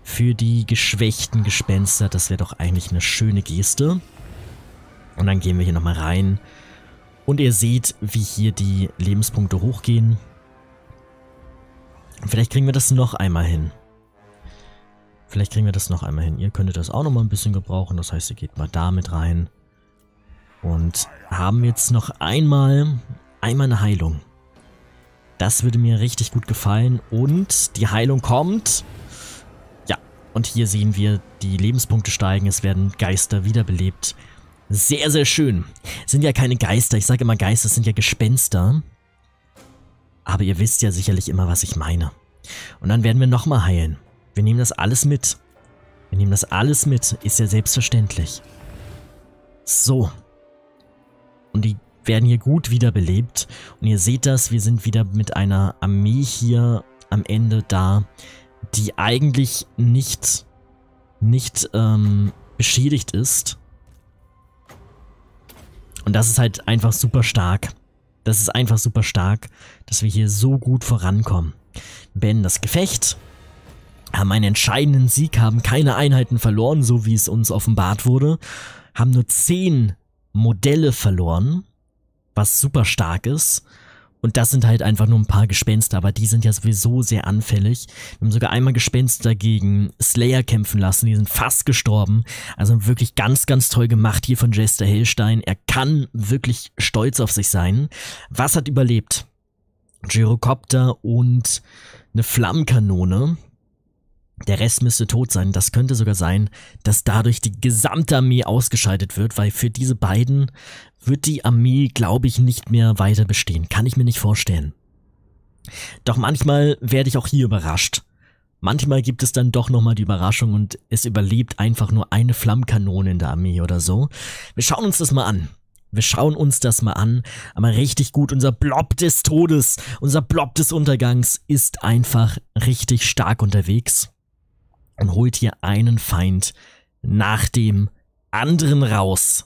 Für die geschwächten Gespenster. Das wäre doch eigentlich eine schöne Geste. Und dann gehen wir hier nochmal rein. Und ihr seht, wie hier die Lebenspunkte hochgehen. Vielleicht kriegen wir das noch einmal hin. Vielleicht kriegen wir das noch einmal hin. Ihr könntet das auch nochmal ein bisschen gebrauchen. Das heißt, ihr geht mal da mit rein. Und haben jetzt noch einmal, einmal eine Heilung. Das würde mir richtig gut gefallen. Und die Heilung kommt. Ja, und hier sehen wir, die Lebenspunkte steigen. Es werden Geister wiederbelebt. Sehr, sehr schön. Sind ja keine Geister. Ich sage immer Geister sind ja Gespenster. Aber ihr wisst ja sicherlich immer, was ich meine. Und dann werden wir nochmal heilen. Wir nehmen das alles mit. Wir nehmen das alles mit. Ist ja selbstverständlich. So. Und die werden hier gut wiederbelebt. Und ihr seht das, wir sind wieder mit einer Armee hier am Ende da, die eigentlich nicht, nicht ähm, beschädigt ist. Und das ist halt einfach super stark. Das ist einfach super stark, dass wir hier so gut vorankommen. Beenden das Gefecht, haben einen entscheidenden Sieg, haben keine Einheiten verloren, so wie es uns offenbart wurde, haben nur 10 Modelle verloren, was super stark ist. Und das sind halt einfach nur ein paar Gespenster, aber die sind ja sowieso sehr anfällig. Wir haben sogar einmal Gespenster gegen Slayer kämpfen lassen, die sind fast gestorben. Also wirklich ganz, ganz toll gemacht hier von Jester Hellstein. Er kann wirklich stolz auf sich sein. Was hat überlebt? Gyrocopter und eine Flammenkanone. Der Rest müsste tot sein. Das könnte sogar sein, dass dadurch die gesamte Armee ausgeschaltet wird, weil für diese beiden wird die Armee, glaube ich, nicht mehr weiter bestehen. Kann ich mir nicht vorstellen. Doch manchmal werde ich auch hier überrascht. Manchmal gibt es dann doch nochmal die Überraschung und es überlebt einfach nur eine Flammkanone in der Armee oder so. Wir schauen uns das mal an. Wir schauen uns das mal an. Aber richtig gut, unser Blob des Todes, unser Blob des Untergangs ist einfach richtig stark unterwegs und holt hier einen Feind nach dem anderen raus.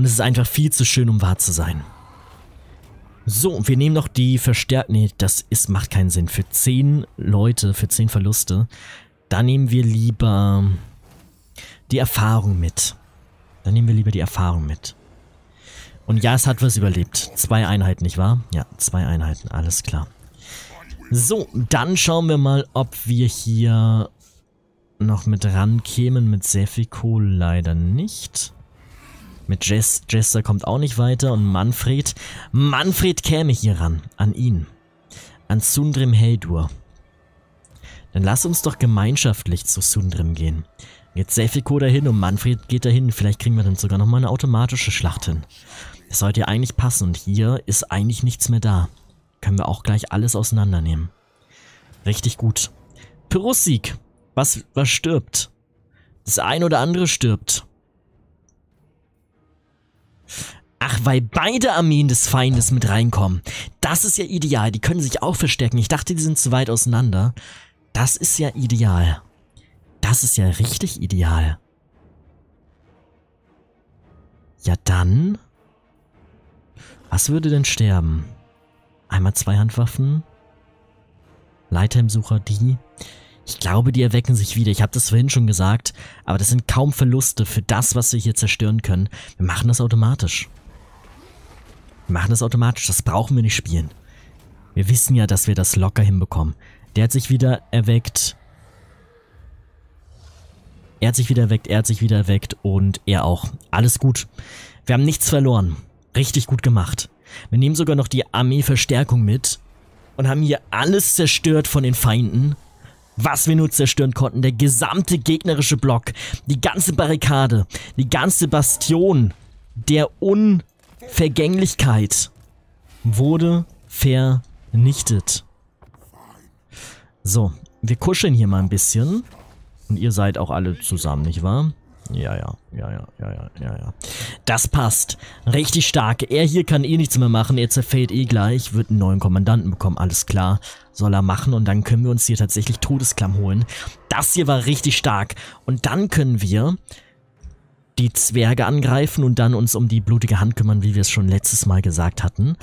Und es ist einfach viel zu schön, um wahr zu sein. So, wir nehmen noch die Verstärkung. Nee, das ist, macht keinen Sinn. Für 10 Leute, für 10 Verluste. Da nehmen wir lieber die Erfahrung mit. Dann nehmen wir lieber die Erfahrung mit. Und ja, es hat was überlebt. Zwei Einheiten, nicht wahr? Ja, zwei Einheiten, alles klar. So, dann schauen wir mal, ob wir hier noch mit rankämen. Mit Sefiko leider nicht. Mit Jess, Jester kommt auch nicht weiter. Und Manfred, Manfred käme hier ran, an ihn. An Sundrim Heldur. Dann lass uns doch gemeinschaftlich zu Sundrim gehen. Jetzt Sefiko dahin und Manfred geht dahin. Vielleicht kriegen wir dann sogar nochmal eine automatische Schlacht hin. Das sollte ja eigentlich passen und hier ist eigentlich nichts mehr da. Können wir auch gleich alles auseinandernehmen. Richtig gut. Pyrrhussieg. Was, was stirbt? Das ein oder andere stirbt. Ach, weil beide Armeen des Feindes mit reinkommen. Das ist ja ideal. Die können sich auch verstärken. Ich dachte, die sind zu weit auseinander. Das ist ja ideal. Das ist ja richtig ideal. Ja dann... Was würde denn sterben? Einmal zwei Handwaffen. Leiterheimsucher, die. Ich glaube, die erwecken sich wieder. Ich habe das vorhin schon gesagt. Aber das sind kaum Verluste für das, was wir hier zerstören können. Wir machen das automatisch. Wir machen das automatisch. Das brauchen wir nicht spielen. Wir wissen ja, dass wir das locker hinbekommen. Der hat sich wieder erweckt. Er hat sich wieder erweckt, er hat sich wieder erweckt und er auch. Alles gut. Wir haben nichts verloren. Richtig gut gemacht. Wir nehmen sogar noch die Armeeverstärkung mit und haben hier alles zerstört von den Feinden, was wir nur zerstören konnten. Der gesamte gegnerische Block, die ganze Barrikade, die ganze Bastion der Unvergänglichkeit wurde vernichtet. So, wir kuscheln hier mal ein bisschen. Und ihr seid auch alle zusammen, nicht wahr? Ja, ja, ja, ja, ja, ja, ja. Das passt. Richtig stark. Er hier kann eh nichts mehr machen. Er zerfällt eh gleich. Wird einen neuen Kommandanten bekommen. Alles klar. Soll er machen. Und dann können wir uns hier tatsächlich Todesklamm holen. Das hier war richtig stark. Und dann können wir die Zwerge angreifen und dann uns um die blutige Hand kümmern, wie wir es schon letztes Mal gesagt hatten.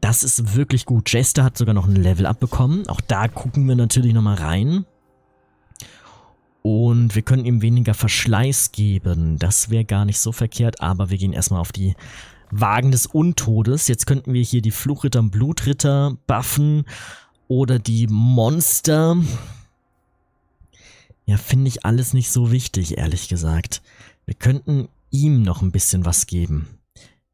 Das ist wirklich gut. Jester hat sogar noch ein Level abbekommen. Auch da gucken wir natürlich nochmal rein. Und wir können ihm weniger Verschleiß geben. Das wäre gar nicht so verkehrt, aber wir gehen erstmal auf die Wagen des Untodes. Jetzt könnten wir hier die Fluchritter und Blutritter buffen oder die Monster. Ja, finde ich alles nicht so wichtig, ehrlich gesagt. Wir könnten ihm noch ein bisschen was geben,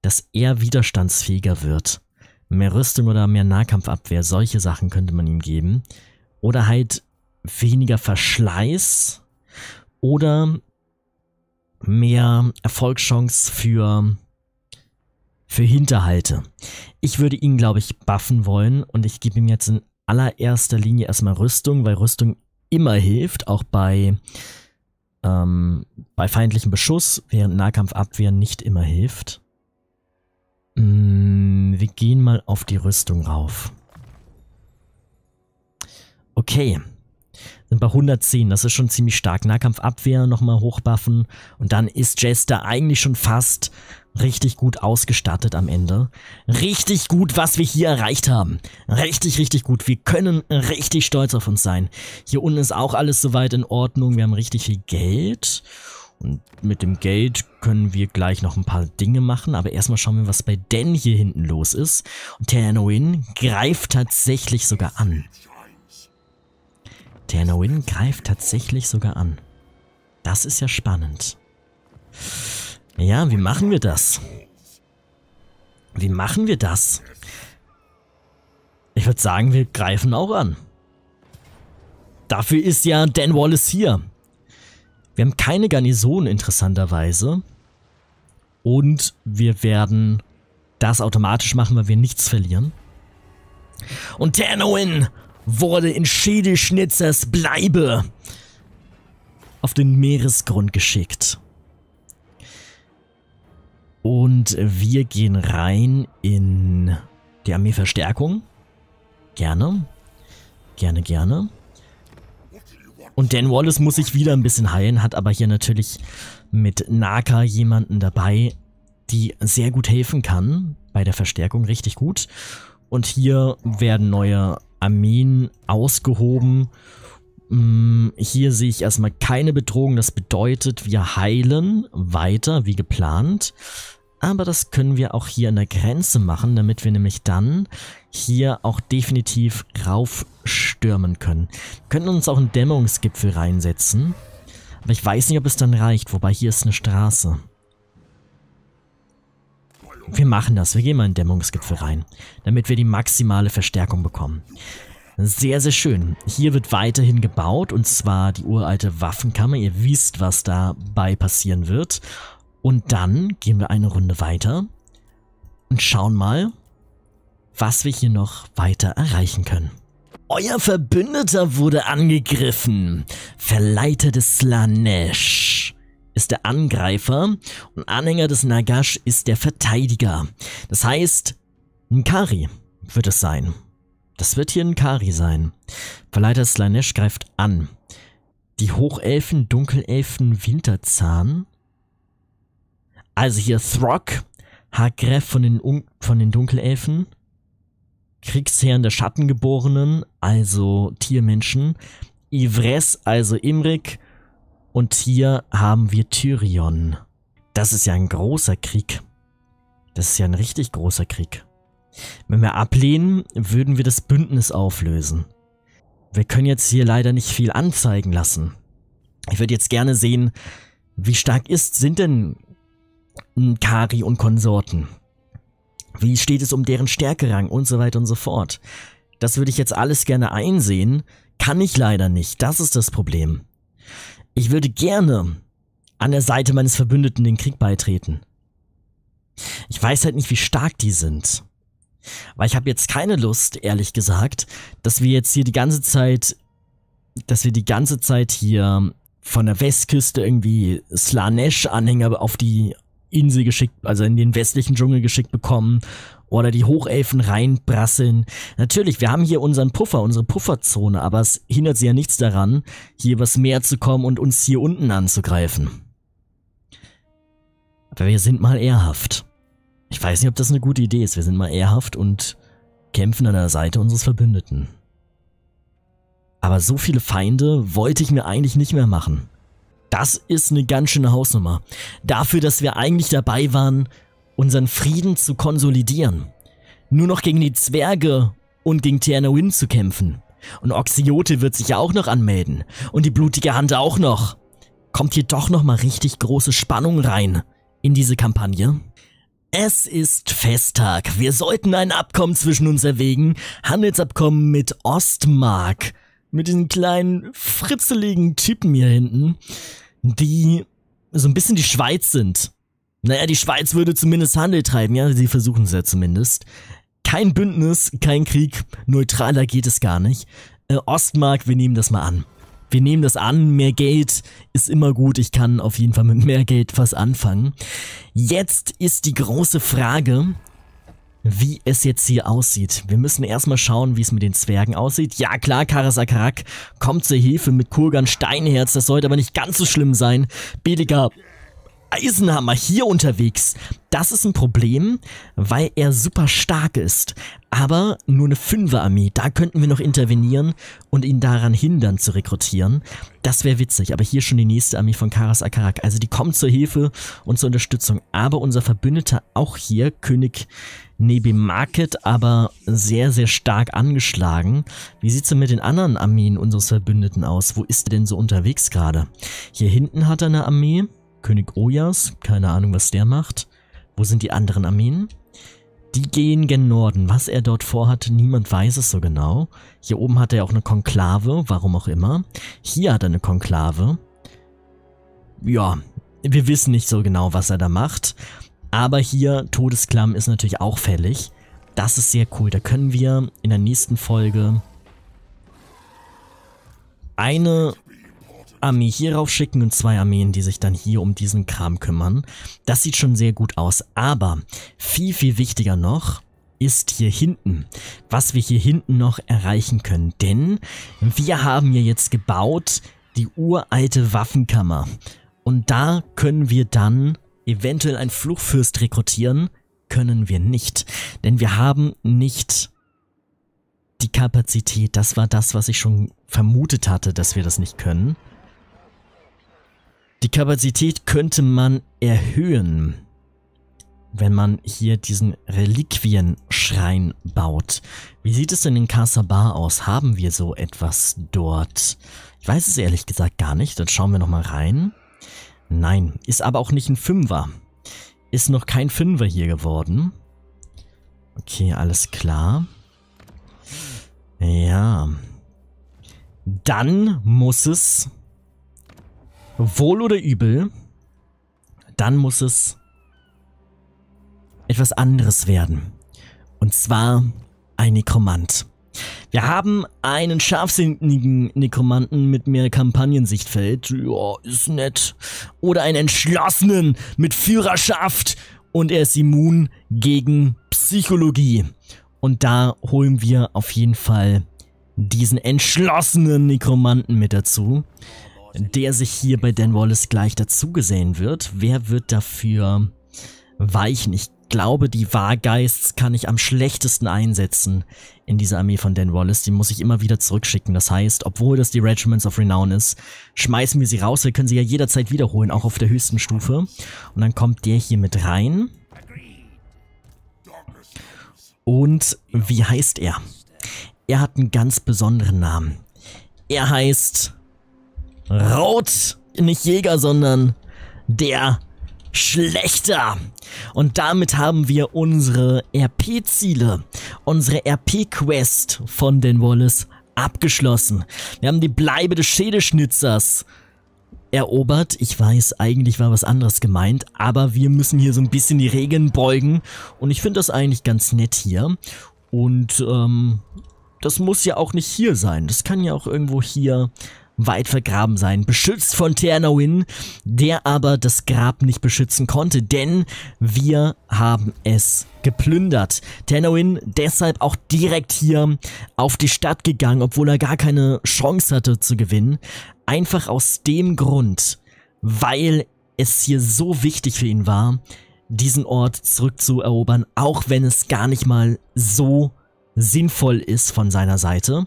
dass er widerstandsfähiger wird. Mehr Rüstung oder mehr Nahkampfabwehr, solche Sachen könnte man ihm geben. Oder halt weniger Verschleiß oder mehr Erfolgschance für, für Hinterhalte. Ich würde ihn, glaube ich, buffen wollen und ich gebe ihm jetzt in allererster Linie erstmal Rüstung, weil Rüstung immer hilft, auch bei, ähm, bei feindlichem Beschuss, während Nahkampfabwehr nicht immer hilft. Mm, wir gehen mal auf die Rüstung rauf. Okay sind bei 110, das ist schon ziemlich stark. Nahkampfabwehr nochmal hochbuffen und dann ist Jester eigentlich schon fast richtig gut ausgestattet am Ende. Richtig gut, was wir hier erreicht haben. Richtig, richtig gut. Wir können richtig stolz auf uns sein. Hier unten ist auch alles soweit in Ordnung. Wir haben richtig viel Geld. Und mit dem Geld können wir gleich noch ein paar Dinge machen. Aber erstmal schauen wir, was bei Dan hier hinten los ist. Und Ternoin greift tatsächlich sogar an. Der Noin greift tatsächlich sogar an. Das ist ja spannend. Ja, wie machen wir das? Wie machen wir das? Ich würde sagen, wir greifen auch an. Dafür ist ja Dan Wallace hier. Wir haben keine Garnison interessanterweise. Und wir werden das automatisch machen, weil wir nichts verlieren. Und Tanowin wurde in Schädelschnitzers Bleibe auf den Meeresgrund geschickt. Und wir gehen rein in die Armeeverstärkung. Gerne. Gerne, gerne. Und Dan Wallace muss sich wieder ein bisschen heilen, hat aber hier natürlich mit Naka jemanden dabei, die sehr gut helfen kann bei der Verstärkung, richtig gut. Und hier werden neue Armeen ausgehoben. Mm, hier sehe ich erstmal keine Bedrohung. Das bedeutet, wir heilen weiter wie geplant. Aber das können wir auch hier an der Grenze machen, damit wir nämlich dann hier auch definitiv raufstürmen können. Wir könnten uns auch einen Dämmerungsgipfel reinsetzen. Aber ich weiß nicht, ob es dann reicht. Wobei hier ist eine Straße. Wir machen das. Wir gehen mal in den Dämmungsgipfel rein, damit wir die maximale Verstärkung bekommen. Sehr, sehr schön. Hier wird weiterhin gebaut und zwar die uralte Waffenkammer. Ihr wisst, was dabei passieren wird. Und dann gehen wir eine Runde weiter und schauen mal, was wir hier noch weiter erreichen können. Euer Verbündeter wurde angegriffen. Verleiter des Slanesh ist der Angreifer und Anhänger des Nagash ist der Verteidiger. Das heißt, Nkari wird es sein. Das wird hier Nkari sein. Verleiter Slanesh greift an. Die Hochelfen, Dunkelelfen, Winterzahn. Also hier Throg, Hagref von den, um von den Dunkelelfen. Kriegsherren der Schattengeborenen, also Tiermenschen. Ivres, also Imrik und hier haben wir Tyrion. Das ist ja ein großer Krieg. Das ist ja ein richtig großer Krieg. Wenn wir ablehnen, würden wir das Bündnis auflösen. Wir können jetzt hier leider nicht viel anzeigen lassen. Ich würde jetzt gerne sehen, wie stark ist, sind denn Kari und Konsorten? Wie steht es um deren Stärkerang und so weiter und so fort? Das würde ich jetzt alles gerne einsehen, kann ich leider nicht, das ist das Problem. Ich würde gerne an der Seite meines Verbündeten den Krieg beitreten. Ich weiß halt nicht, wie stark die sind. Weil ich habe jetzt keine Lust, ehrlich gesagt, dass wir jetzt hier die ganze Zeit, dass wir die ganze Zeit hier von der Westküste irgendwie Slanesh-Anhänger auf die Insel geschickt, also in den westlichen Dschungel geschickt bekommen oder die Hochelfen reinbrasseln. Natürlich, wir haben hier unseren Puffer, unsere Pufferzone, aber es hindert sie ja nichts daran, hier was mehr zu kommen und uns hier unten anzugreifen. Aber wir sind mal ehrhaft. Ich weiß nicht, ob das eine gute Idee ist. Wir sind mal ehrhaft und kämpfen an der Seite unseres Verbündeten. Aber so viele Feinde wollte ich mir eigentlich nicht mehr machen. Das ist eine ganz schöne Hausnummer. Dafür, dass wir eigentlich dabei waren, unseren Frieden zu konsolidieren. Nur noch gegen die Zwerge und gegen Ternowin zu kämpfen. Und Oxiote wird sich ja auch noch anmelden. Und die blutige Hand auch noch. Kommt hier doch nochmal richtig große Spannung rein in diese Kampagne. Es ist Festtag. Wir sollten ein Abkommen zwischen uns erwägen. Handelsabkommen mit Ostmark. Mit diesen kleinen fritzeligen Typen hier hinten, die so ein bisschen die Schweiz sind. Naja, die Schweiz würde zumindest Handel treiben, ja, sie versuchen es ja zumindest. Kein Bündnis, kein Krieg, neutraler geht es gar nicht. Äh, Ostmark, wir nehmen das mal an wir nehmen das an, mehr Geld ist immer gut, ich kann auf jeden Fall mit mehr Geld was anfangen. Jetzt ist die große Frage, wie es jetzt hier aussieht. Wir müssen erstmal schauen, wie es mit den Zwergen aussieht. Ja klar, Karasakarak kommt zur Hilfe mit Kurgan Steinherz, das sollte aber nicht ganz so schlimm sein. Billiger Eisenhammer hier unterwegs. Das ist ein Problem, weil er super stark ist. Aber nur eine Fünfer-Armee, da könnten wir noch intervenieren und ihn daran hindern zu rekrutieren. Das wäre witzig, aber hier schon die nächste Armee von Karas Akarak. Also die kommt zur Hilfe und zur Unterstützung. Aber unser Verbündeter auch hier, König Nebimarket, aber sehr, sehr stark angeschlagen. Wie sieht's denn mit den anderen Armeen unseres Verbündeten aus? Wo ist er denn so unterwegs gerade? Hier hinten hat er eine Armee. König Ojas, keine Ahnung, was der macht. Wo sind die anderen Armeen? Die gehen gen Norden. Was er dort vorhat, niemand weiß es so genau. Hier oben hat er auch eine Konklave, warum auch immer. Hier hat er eine Konklave. Ja, wir wissen nicht so genau, was er da macht. Aber hier, Todesklamm ist natürlich auch fällig. Das ist sehr cool. Da können wir in der nächsten Folge eine Armee hierauf schicken und zwei Armeen, die sich dann hier um diesen Kram kümmern. Das sieht schon sehr gut aus, aber viel, viel wichtiger noch ist hier hinten, was wir hier hinten noch erreichen können. Denn wir haben hier jetzt gebaut die uralte Waffenkammer. Und da können wir dann eventuell einen Fluchfürst rekrutieren, können wir nicht. Denn wir haben nicht die Kapazität. Das war das, was ich schon vermutet hatte, dass wir das nicht können. Die Kapazität könnte man erhöhen, wenn man hier diesen Reliquienschrein baut. Wie sieht es denn in Kasabar aus? Haben wir so etwas dort? Ich weiß es ehrlich gesagt gar nicht. Dann schauen wir nochmal rein. Nein, ist aber auch nicht ein Fünfer. Ist noch kein Fünfer hier geworden. Okay, alles klar. Ja. Dann muss es wohl oder übel, dann muss es etwas anderes werden. Und zwar ein Nekromant. Wir haben einen scharfsinnigen Nekromanten mit mehr Kampagnensichtfeld. Ja, ist nett. Oder einen entschlossenen mit Führerschaft. Und er ist immun gegen Psychologie. Und da holen wir auf jeden Fall diesen entschlossenen Nekromanten mit dazu der sich hier bei Dan Wallace gleich dazugesehen wird. Wer wird dafür weichen? Ich glaube, die Wahrgeists kann ich am schlechtesten einsetzen in dieser Armee von Dan Wallace. Die muss ich immer wieder zurückschicken. Das heißt, obwohl das die Regiments of Renown ist, schmeißen wir sie raus. Wir können sie ja jederzeit wiederholen, auch auf der höchsten Stufe. Und dann kommt der hier mit rein. Und wie heißt er? Er hat einen ganz besonderen Namen. Er heißt Rot, nicht Jäger, sondern der Schlechter. Und damit haben wir unsere RP-Ziele, unsere RP-Quest von den Wallace abgeschlossen. Wir haben die Bleibe des Schädelschnitzers erobert. Ich weiß, eigentlich war was anderes gemeint, aber wir müssen hier so ein bisschen die Regeln beugen und ich finde das eigentlich ganz nett hier. Und ähm, das muss ja auch nicht hier sein. Das kann ja auch irgendwo hier weit vergraben sein, beschützt von Ternowin, der aber das Grab nicht beschützen konnte, denn wir haben es geplündert. Ternowin deshalb auch direkt hier auf die Stadt gegangen, obwohl er gar keine Chance hatte zu gewinnen. Einfach aus dem Grund, weil es hier so wichtig für ihn war, diesen Ort zurückzuerobern, auch wenn es gar nicht mal so sinnvoll ist von seiner Seite.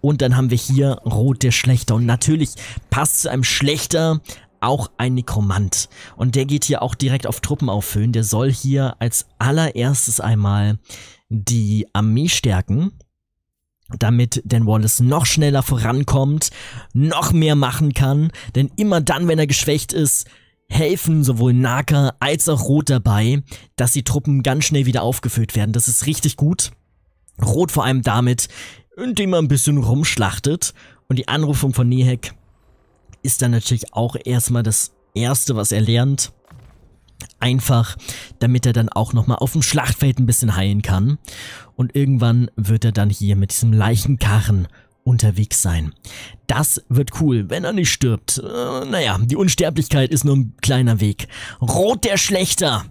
Und dann haben wir hier Rot der Schlechter. Und natürlich passt zu einem Schlechter auch ein Nekromant. Und der geht hier auch direkt auf Truppen auffüllen. Der soll hier als allererstes einmal die Armee stärken, damit Dan Wallace noch schneller vorankommt, noch mehr machen kann. Denn immer dann, wenn er geschwächt ist, helfen sowohl Naka als auch Rot dabei, dass die Truppen ganz schnell wieder aufgefüllt werden. Das ist richtig gut. Rot vor allem damit, indem er ein bisschen rumschlachtet. Und die Anrufung von Nehek ist dann natürlich auch erstmal das Erste, was er lernt. Einfach, damit er dann auch nochmal auf dem Schlachtfeld ein bisschen heilen kann. Und irgendwann wird er dann hier mit diesem Leichenkarren unterwegs sein. Das wird cool, wenn er nicht stirbt. Äh, naja, die Unsterblichkeit ist nur ein kleiner Weg. Rot der Schlechter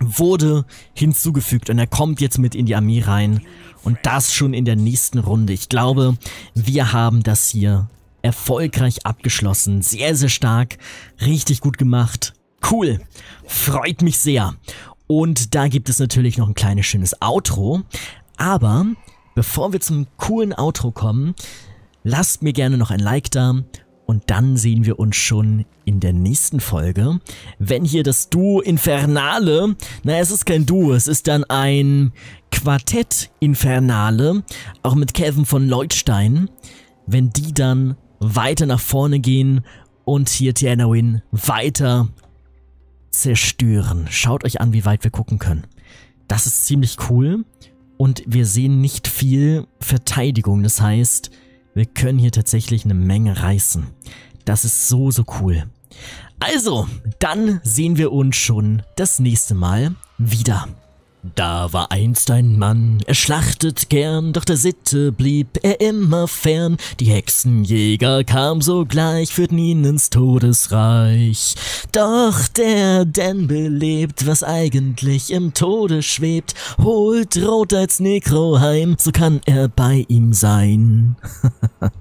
wurde hinzugefügt und er kommt jetzt mit in die Armee rein und das schon in der nächsten Runde. Ich glaube, wir haben das hier erfolgreich abgeschlossen. Sehr, sehr stark, richtig gut gemacht. Cool, freut mich sehr. Und da gibt es natürlich noch ein kleines schönes Outro, aber bevor wir zum coolen Outro kommen, lasst mir gerne noch ein Like da und dann sehen wir uns schon in der nächsten Folge, wenn hier das Duo Infernale, na es ist kein Duo, es ist dann ein Quartett Infernale, auch mit Kevin von Leutstein, wenn die dann weiter nach vorne gehen und hier Tianawin weiter zerstören. Schaut euch an, wie weit wir gucken können. Das ist ziemlich cool und wir sehen nicht viel Verteidigung, das heißt, wir können hier tatsächlich eine Menge reißen. Das ist so, so cool. Also, dann sehen wir uns schon das nächste Mal wieder. Da war einst ein Mann, er schlachtet gern, doch der Sitte blieb er immer fern. Die Hexenjäger kam sogleich, führten ihn ins Todesreich. Doch der denn belebt, was eigentlich im Tode schwebt, holt Rot als Nekro heim, so kann er bei ihm sein.